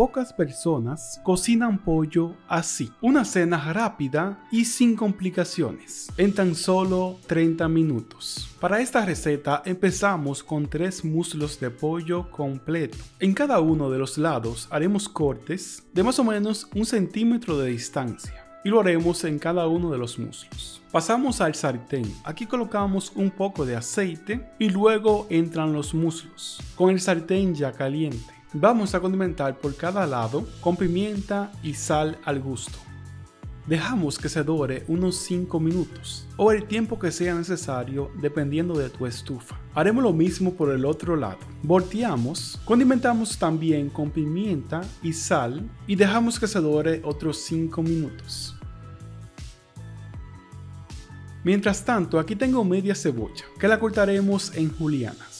pocas personas cocinan pollo así. Una cena rápida y sin complicaciones, en tan solo 30 minutos. Para esta receta empezamos con tres muslos de pollo completo. En cada uno de los lados haremos cortes de más o menos un centímetro de distancia y lo haremos en cada uno de los muslos. Pasamos al sartén, aquí colocamos un poco de aceite y luego entran los muslos, con el sartén ya caliente. Vamos a condimentar por cada lado con pimienta y sal al gusto. Dejamos que se dore unos 5 minutos o el tiempo que sea necesario dependiendo de tu estufa. Haremos lo mismo por el otro lado. Volteamos, condimentamos también con pimienta y sal y dejamos que se dore otros 5 minutos. Mientras tanto, aquí tengo media cebolla, que la cortaremos en julianas.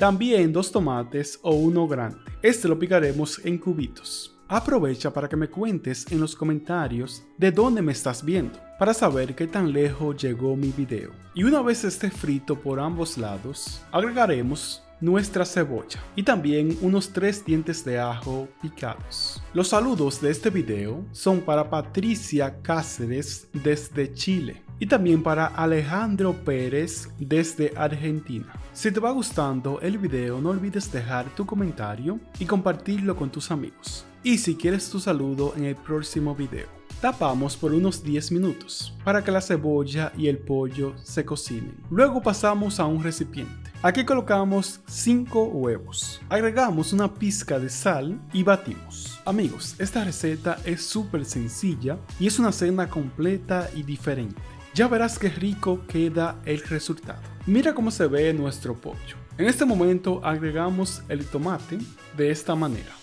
También dos tomates o uno grande. Este lo picaremos en cubitos. Aprovecha para que me cuentes en los comentarios de dónde me estás viendo, para saber qué tan lejos llegó mi video. Y una vez esté frito por ambos lados, agregaremos nuestra cebolla y también unos 3 dientes de ajo picados. Los saludos de este video son para Patricia Cáceres desde Chile y también para Alejandro Pérez desde Argentina. Si te va gustando el video no olvides dejar tu comentario y compartirlo con tus amigos y si quieres tu saludo en el próximo video. Tapamos por unos 10 minutos para que la cebolla y el pollo se cocinen. Luego pasamos a un recipiente. Aquí colocamos 5 huevos. Agregamos una pizca de sal y batimos. Amigos, esta receta es súper sencilla y es una cena completa y diferente. Ya verás qué rico queda el resultado. Mira cómo se ve nuestro pollo. En este momento agregamos el tomate de esta manera.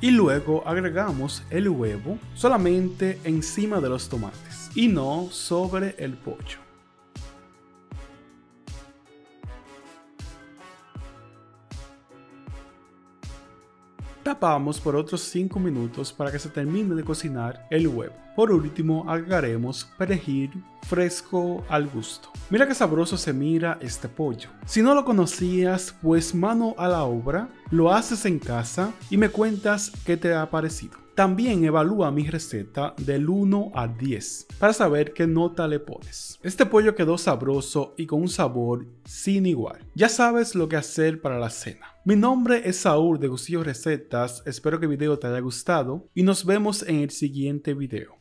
y luego agregamos el huevo solamente encima de los tomates y no sobre el pollo. Tapamos por otros 5 minutos para que se termine de cocinar el huevo. Por último agregaremos perejil fresco al gusto. Mira qué sabroso se mira este pollo. Si no lo conocías, pues mano a la obra, lo haces en casa y me cuentas qué te ha parecido. También evalúa mi receta del 1 al 10 para saber qué nota le pones. Este pollo quedó sabroso y con un sabor sin igual. Ya sabes lo que hacer para la cena. Mi nombre es Saúl de Gustillo Recetas, espero que el video te haya gustado y nos vemos en el siguiente video.